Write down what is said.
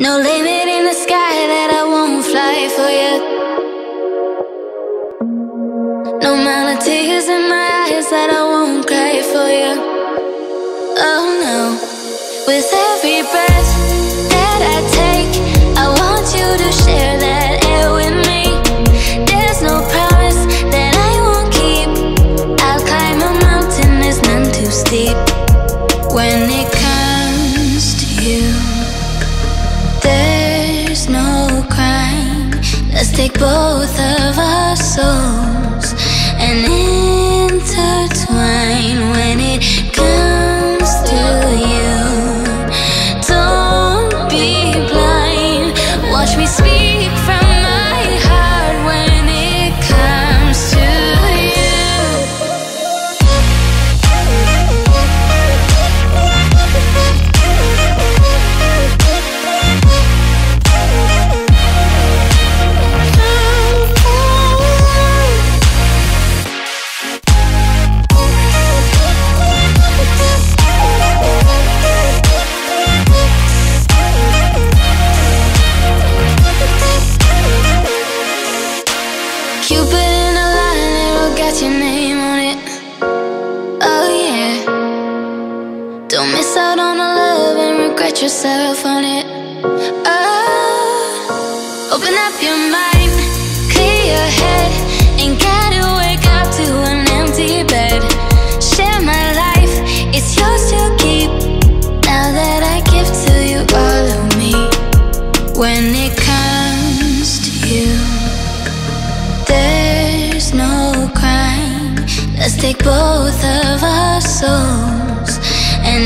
No limit in the sky that I won't fly for you. No amount of tears in my eyes that I won't cry for you. Oh no. With every breath take both of our souls out on the love and regret yourself on it. Oh, open up your mind, clear your head. Ain't gotta wake up to an empty bed. Share my life, it's yours to keep. Now that I give to you all of me. When it comes to you. There's no crime. Let's take both of our souls and